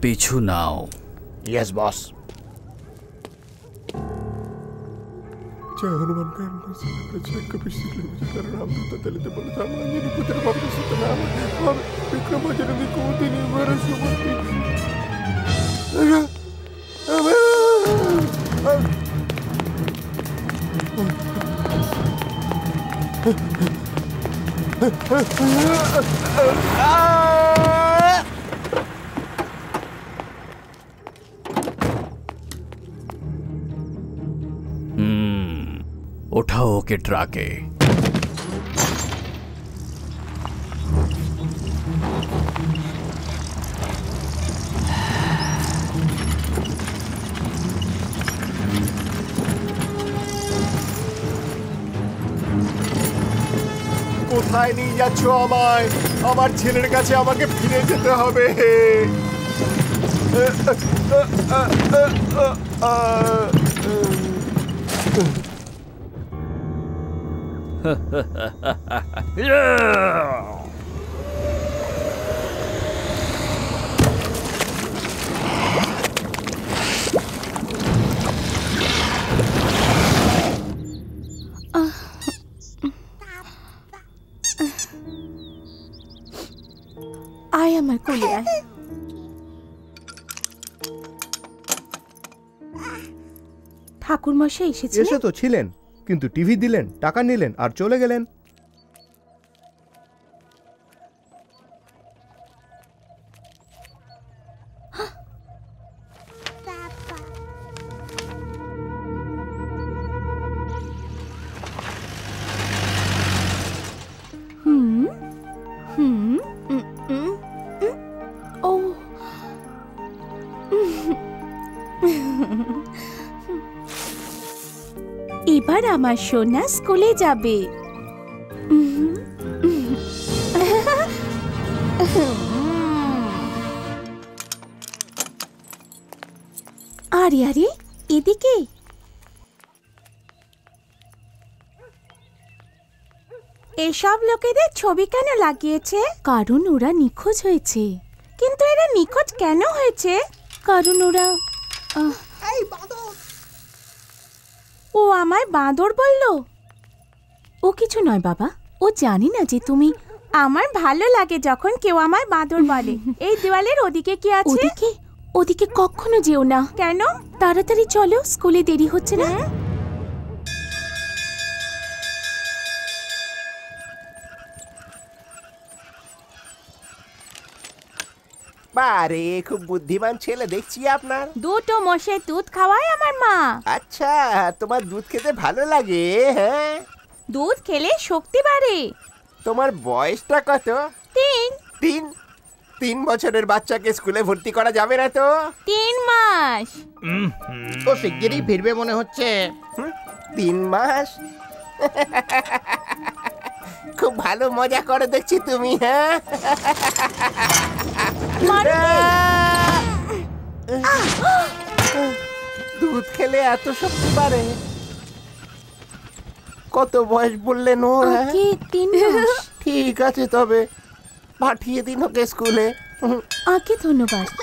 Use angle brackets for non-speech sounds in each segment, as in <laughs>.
Pichu now. Yes, boss. जय हनुमान जय कपी रामदूत दलित बलधामांजनी पुत्र भक्त सुतनाम और विक्रमाजननी को दिनी वरसुमति हम्म, उठाओ के ट्राके কোথায় নিয়ে যাচ্ছ আমায়? আমার ছেলের কাছে আমাকে ফিরে যেতে হবে। <laughs> আয় আমার কোলে আয় ঠাকুর মশাই এসেছে এসে তো ছিলেন, কিন্তু টিভি দিলেন, টাকা নিলেন আর চলে গেলেন। এবার আমার সোনা স্কুলে যাবে। আরে আরে, এদিকে। এসব লোকেদের ছবি কেন লাগিয়েছে? কারণ ওরা নিখোঁজ হয়েছে। কিন্তু এরা নিখোঁজ কেন হয়েছে? কারণ ওরা ও আমায় বাঁদর বলল? ও কিছু নয় বাবা ও জানি না যে তুমি আমার ভালো লাগে যখন কেউ আমায় বাঁদর বলে। এই দেওয়ালের ওদিকে কি আছে? ওদিকে? ওদিকে কখনো যেও না। কেন? তাড়াতাড়ি চলো স্কুলে দেরি হচ্ছে না? বারে খুব বুদ্ধিমান ছেলে দেখছি আপনার। দুটো মোষের দুধ খাওয়ায় আমার মা। আচ্ছা তোমার দুধ খেতে ভালো লাগে হ্যাঁ? দুধ খেলে শক্তি বাড়ে। তোমার বয়সটা কত? তিন। তিন? তিন বছরের বাচ্চাকে স্কুলে ভর্তি করা যাবে না তো? তিন মাস। ও শিগগিরই ফিরবে মনে হচ্ছে। হুম, তিন মাস? খুব ভালো মজা করে দেখছি তুমি হ্যাঁ? খেলে এত শক্তি বাড়ে কত বয়স বললেন ও হ্যাঁ? আগে তিন মাস। ঠিক আছে তবে পাঠিয়ে দিন ওকে স্কুলে। হুম, আগে ধন্যবাদ <laughs>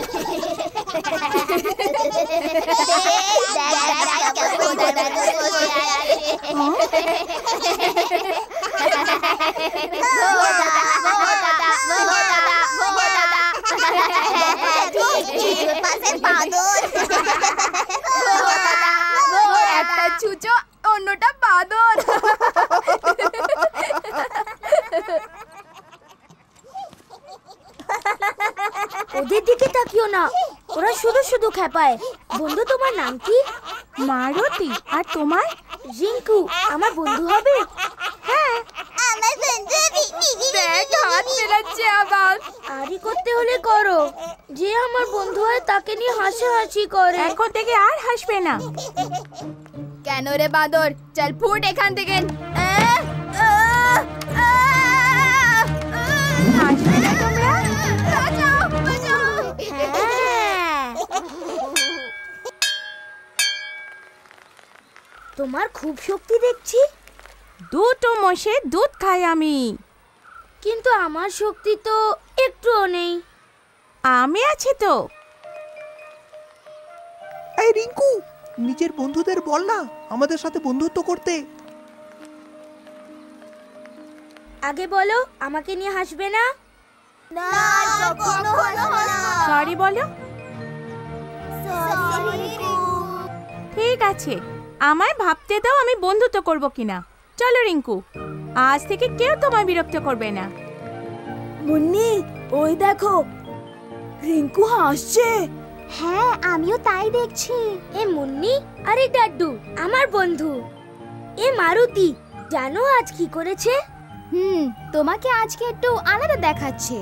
একটা ছুচো অন্যটা বাদর ওদের দিকে তাকিও না ওরা শুধু শুধু খেপায়। বন্ধু তোমার নাম কি? মারুতি আর তোমার? রিঙ্কু আমার বন্ধু হবে? হ্যাঁ। দেখ হাত মেলাচ্ছে আবার। আরই করতে হলে করো। যে আমার বন্ধু হয় তাকে নিয়ে হাসাহাসি করে। এখন থেকে আর হাসবে না। কেন রে বাদর? চল ফুট এখান থেকে। তোমার খুব শক্তি দেখছি। দুটো মোষে দুধ খাই আমি। কিন্তু আমার শক্তি তো একটুও নেই। আমি আছি তো। এই রিঙ্কু নিজের বন্ধুদের বল না আমাদের সাথে বন্ধুত্ব করতে। আগে বলো আমাকে নিয়ে হাসবে না? না কখনো না। সরি বলো। ঠিক আছে। আমায় ভাবতে দাও আমি বন্ধুত্ব করব কিনা। চলো রিঙ্কু। আজ থেকে কেউ তোমায় বিরক্ত করবে না। মুন্নি ওই দেখো। রিঙ্কু হাসছে। হ্যাঁ আমিও তাই দেখছি। এ মুন্নি আরে ডাড্ডু আমার বন্ধু। এ মারুতি জানো আজ কি করেছে? হুম তোমাকে আজকে একটু আলাদা দেখাচ্ছে।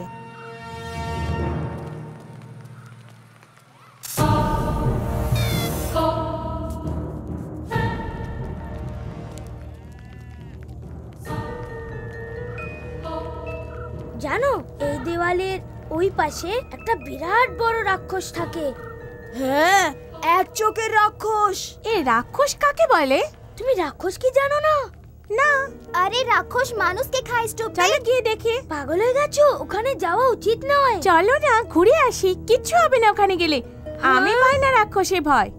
দেওয়ালের ওই পাশে একটা বিরাট বড় রাক্ষস থাকে। হ্যাঁ এক চোখের রাক্ষস। এ রাক্ষস কাকে বলে? তুমি রাক্ষস কি জানো না? না। আরে রাক্ষস মানুষকে খায় স্টুপ চলো গিয়ে দেখি। পাগল হয়ে গেছো? ওখানে যাওয়া উচিত নয়। চলো না ঘুরে আসি। কিচ্ছু হবে না ওখানে গেলে। আমি পাই না রাক্ষসে ভয়।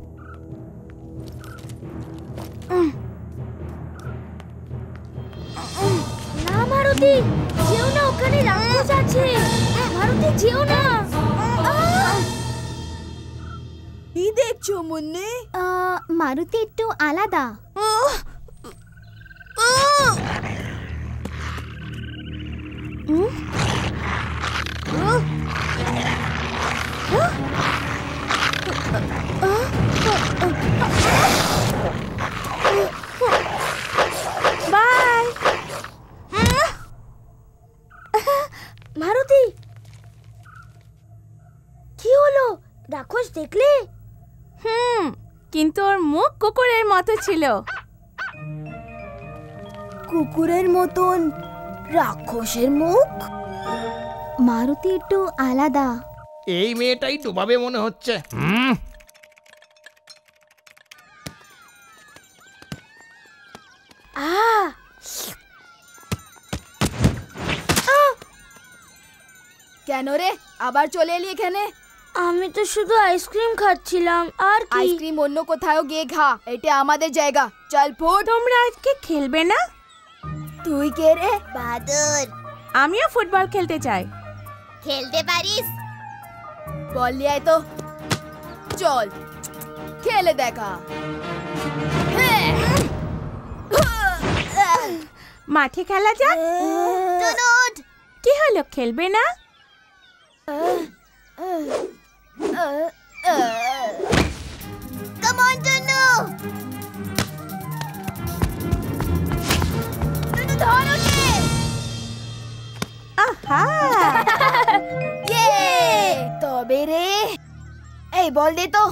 না মারুতি। যেও না ওখানে রাক্ষস আছে মারুতি যেও না। কি দেখছ মুন্নি? মারুতি একটু আলাদা। বাই মারুতি! কি হলো? রাক্ষস দেখলে? হুম কিন্তু ওর মুখ কুকুরের মতো ছিল। কুকুরের মতন? রাক্ষসের মুখ? মারুতি একটু আলাদা। এই মেয়েটাই ডোবাবে মনে হচ্ছে। হুম কেন রে? আবার চলে এলি এখানে? আমি তো শুধু আইসক্রিম খাচ্ছিলাম আর কি? আইসক্রিম অন্য কোথাও গিয়ে খা এটা আমাদের জায়গা। চল ফুট। তোমরা আজকে খেলবে না? তুই কে রে? বাদর আমিও ফুটবল খেলতে চাই। খেলতে পারিস? বল লিয়ে আয় তো। চল খেলে দেখা। হ্যাঁ। মাঠে খেলা যাক। কি হলো খেলবে না? কাম অন টুনু টুনু ধরো কে আহা ইয়ে তবে রে এই বল দে তো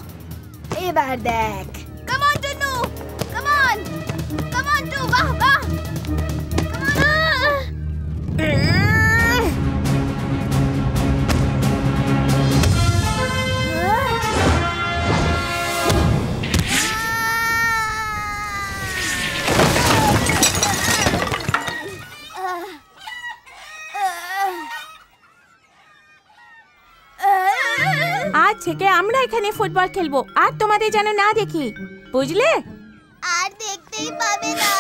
এবার দেখ কাম থেকে আমরা এখানে ফুটবল খেলব, আর তোমাদের যেন না দেখি, বুঝলে? আর দেখতেই পাবে না।